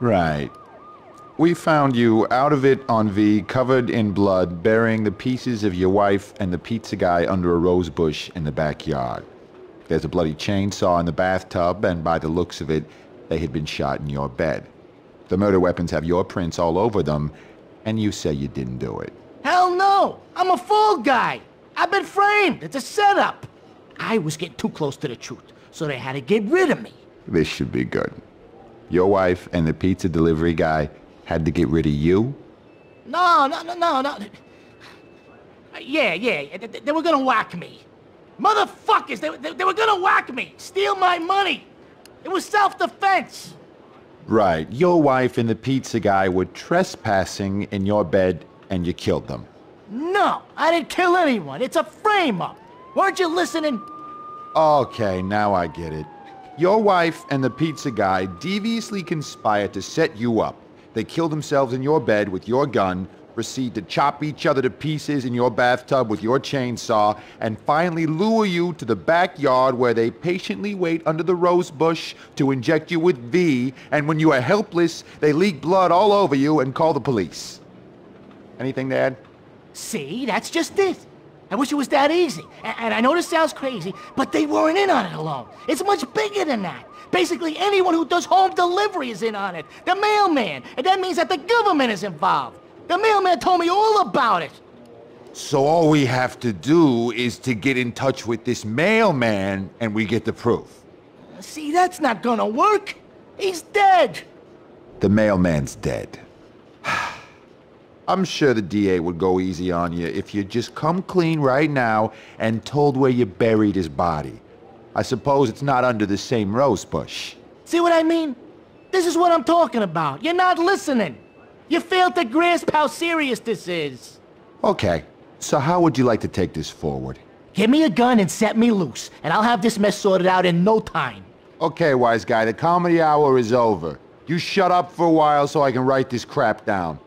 Right. We found you out of it on V, covered in blood, burying the pieces of your wife and the pizza guy under a rose bush in the backyard. There's a bloody chainsaw in the bathtub, and by the looks of it, they had been shot in your bed. The murder weapons have your prints all over them, and you say you didn't do it. Hell no! I'm a fool guy! I've been framed! It's a setup! I was getting too close to the truth, so they had to get rid of me. This should be good. Your wife and the pizza delivery guy had to get rid of you? No, no, no, no, no. Yeah, yeah, they, they were gonna whack me. Motherfuckers, they, they, they were gonna whack me, steal my money. It was self-defense. Right. Your wife and the pizza guy were trespassing in your bed and you killed them. No, I didn't kill anyone. It's a frame-up. Weren't you listening? Okay, now I get it. Your wife and the pizza guy deviously conspired to set you up. They kill themselves in your bed with your gun, proceed to chop each other to pieces in your bathtub with your chainsaw, and finally lure you to the backyard where they patiently wait under the rose bush to inject you with V, and when you are helpless, they leak blood all over you and call the police. Anything to add? See, that's just it. I wish it was that easy. A- And I know this sounds crazy, but they weren't in on it alone. It's much bigger than that. Basically, anyone who does home delivery is in on it. The mailman. And that means that the government is involved. The mailman told me all about it. So all we have to do is to get in touch with this mailman and we get the proof. See, that's not gonna work. He's dead. The mailman's dead. I'm sure the DA would go easy on you if you just come clean right now and told where you buried his body. I suppose it's not under the same rose bush. See what I mean? This is what I'm talking about. You're not listening. You failed to grasp how serious this is. Okay, so how would you like to take this forward? Give me a gun and set me loose, and I'll have this mess sorted out in no time. Okay, wise guy, the comedy hour is over. You shut up for a while so I can write this crap down.